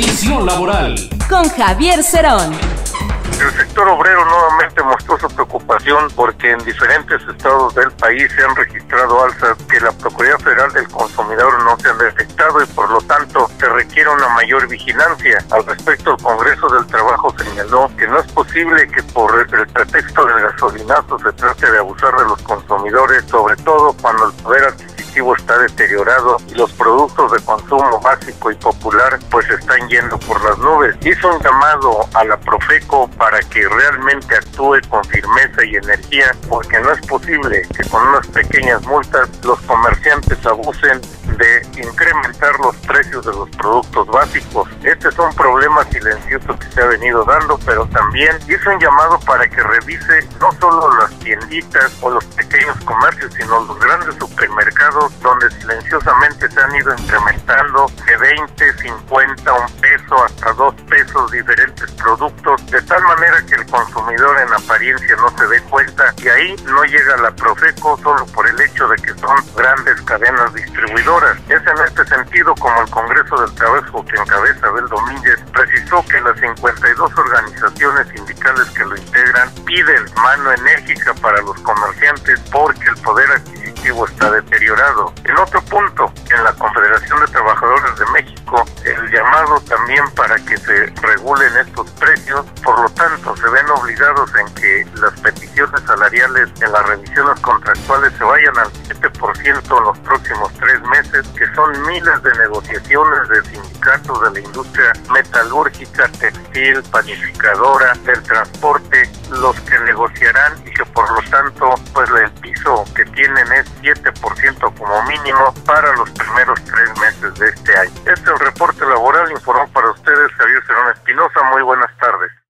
Visión laboral. Con Javier Cerón. El sector obrero nuevamente mostró su preocupación porque en diferentes estados del país se han registrado alzas que la Procuraduría Federal del Consumidor no se han detectado y por lo tanto se requiere una mayor vigilancia. Al respecto, el Congreso del Trabajo señaló que no es posible que por el pretexto del gasolinazo se trate de abusar de los consumidores, sobre todo cuando el poder adquisitivo está deteriorado y los productos de consumo básico y popular pues están yendo por las nubes. Hizo un llamado a la Profeco para que realmente actúe con firmeza y energía porque no es posible que con unas pequeñas multas los comerciantes abusen de incrementar los precios de los productos básicos. Este es un problema silencioso que se ha venido dando, pero también hizo un llamado para que revise no solo las tienditas o los pequeños comercios, sino los grandes supermercados donde silenciosamente se han ido incrementando de 20, 50, un peso hasta dos pesos diferentes productos, de tal manera que el consumidor en apariencia no se dé cuenta y ahí no llega la Profeco solo por el hecho de que son grandes cadenas distribuidoras. Es en este sentido como el Congreso del Trabajo que encabeza Abel Domínguez precisó que las 52 organizaciones sindicales que lo integran piden mano enérgica para los comerciantes porque el poder adquisitivo está deteriorado. En otro punto, en la Confederación de Trabajadores de México, el llamado también para que se regulen estos precios, por lo tanto se ven obligados en que las peticiones salariales en las revisiones contractuales se vayan al 7% en los próximos tres meses, que son miles de negociaciones de sindicatos de la industria metalúrgica, textil, panificadora, del transporte, los que negociarán y que por lo tanto pues el piso que tienen es 7% como mínimo para los primeros tres meses de este año. Este es el reporte laboral, informó para ustedes Javier Cerón Espinosa. Muy buenas tardes.